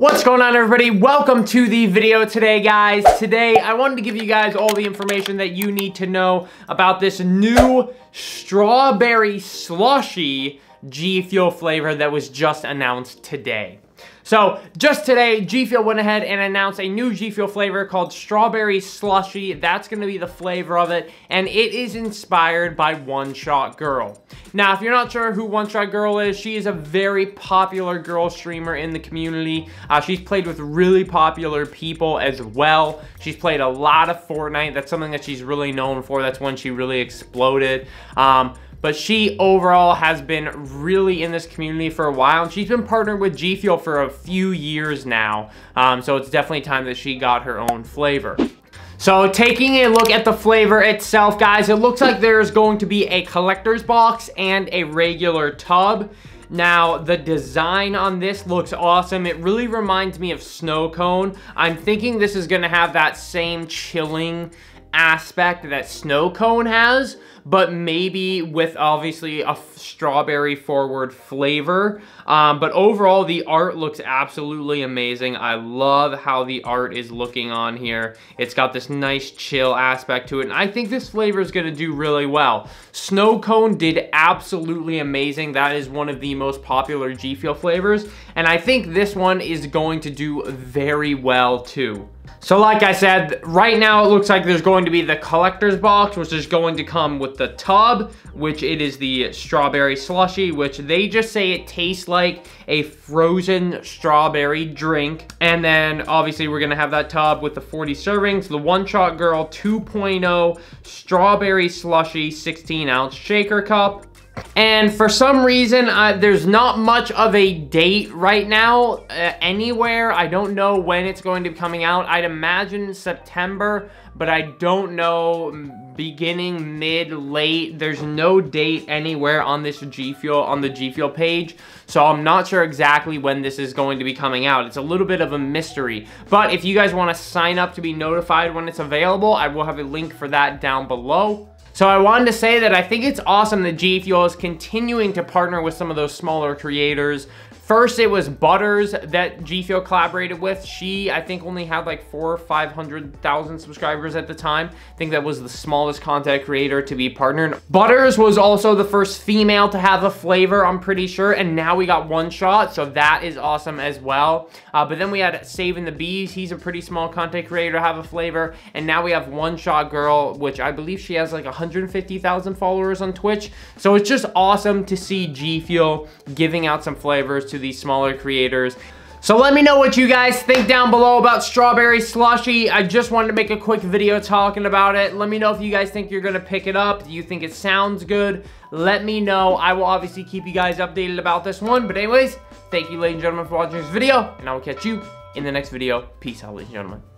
What's going on everybody? Welcome to the video today guys. Today I wanted to give you guys all the information that you need to know about this new strawberry slushy G Fuel flavor that was just announced today. So just today, G Fuel went ahead and announced a new G Fuel flavor called Strawberry Slushy. That's going to be the flavor of it, and it is inspired by One Shot Gurl. Now, if you're not sure who One Shot Gurl is, she is a very popular girl streamer in the community. Uh, she's played with really popular people as well. She's played a lot of Fortnite. That's something that she's really known for. That's when she really exploded. Um, but she overall has been really in this community for a while. And she's been partnered with G Fuel for a few years now. Um, so it's definitely time that she got her own flavor. So taking a look at the flavor itself, guys, it looks like there's going to be a collector's box and a regular tub. Now, the design on this looks awesome. It really reminds me of Snow Cone. I'm thinking this is gonna have that same chilling aspect that Snow Cone has, but maybe with obviously a strawberry forward flavor. Um, but overall, the art looks absolutely amazing. I love how the art is looking on here. It's got this nice chill aspect to it, and I think this flavor is gonna do really well. Snow Cone did absolutely amazing. That is one of the most popular G Fuel flavors, and I think this one is going to do very well too. So like I said, right now it looks like there's going to be the collector's box, which is going to come with the tub, which it is the strawberry slushy, which they just say it tastes like a frozen strawberry drink. And then obviously we're gonna have that tub with the 40 servings, the One Shot Gurl 2.0 strawberry slushy 16 ounce shaker cup, and for some reason, uh, there's not much of a date right now uh, anywhere. I don't know when it's going to be coming out. I'd imagine September, but I don't know beginning, mid, late. There's no date anywhere on this G Fuel, on the G Fuel page. So I'm not sure exactly when this is going to be coming out. It's a little bit of a mystery. But if you guys want to sign up to be notified when it's available, I will have a link for that down below. So I wanted to say that I think it's awesome that G Fuel is continuing to partner with some of those smaller creators First, it was Butters that G Fuel collaborated with. She, I think, only had like four or 500,000 subscribers at the time. I think that was the smallest content creator to be partnered. Butters was also the first female to have a flavor, I'm pretty sure. And now we got One Shot, so that is awesome as well. Uh, but then we had Saving the Bees. He's a pretty small content creator to have a flavor. And now we have One Shot Gurl, which I believe she has like 150,000 followers on Twitch. So it's just awesome to see G Fuel giving out some flavors to these smaller creators. So let me know what you guys think down below about strawberry slushy. I just wanted to make a quick video talking about it. Let me know if you guys think you're gonna pick it up. Do you think it sounds good? Let me know. I will obviously keep you guys updated about this one. But anyways, thank you ladies and gentlemen for watching this video. And I will catch you in the next video. Peace out ladies and gentlemen.